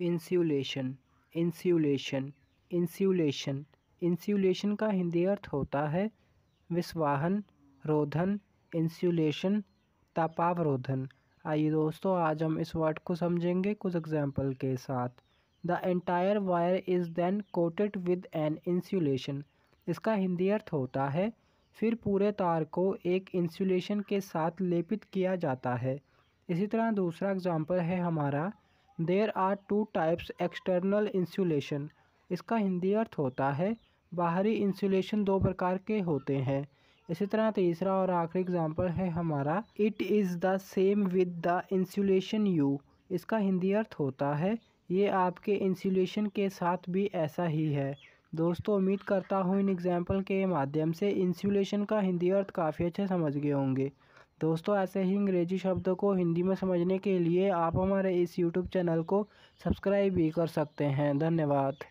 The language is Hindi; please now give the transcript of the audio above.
इंस्यूलेशन इंस्यूलेशन इंस्यूलेशन इंस्यूलेशन का हिंदी अर्थ होता है विस्वाहन, रोधन इंस्यूलेशन तापावरोधन। आइए दोस्तों, आज हम इस वर्ड को समझेंगे कुछ एग्ज़ाम्पल के साथ। The entire wire is then coated with an insulation इसका हिंदी अर्थ होता है, फिर पूरे तार को एक इंसुलेशन के साथ लेपित किया जाता है। इसी तरह दूसरा एग्ज़ाम्पल है हमारा there are two types external insulation इसका हिंदी अर्थ होता है बाहरी इंसुलेशन दो प्रकार के होते हैं। इसी तरह तीसरा और आखिरी एग्ज़ाम्पल है हमारा। It is the same with the insulation you इसका हिंदी अर्थ होता है, ये आपके इंसुलेशन के साथ भी ऐसा ही है। दोस्तों, उम्मीद करता हूँ इन एग्ज़ाम्पल के माध्यम से इंसुलेशन का हिंदी अर्थ काफ़ी अच्छे समझ गए होंगे। दोस्तों, ऐसे ही अंग्रेज़ी शब्दों को हिंदी में समझने के लिए आप हमारे इस यूट्यूब चैनल को सब्सक्राइब भी कर सकते हैं। धन्यवाद।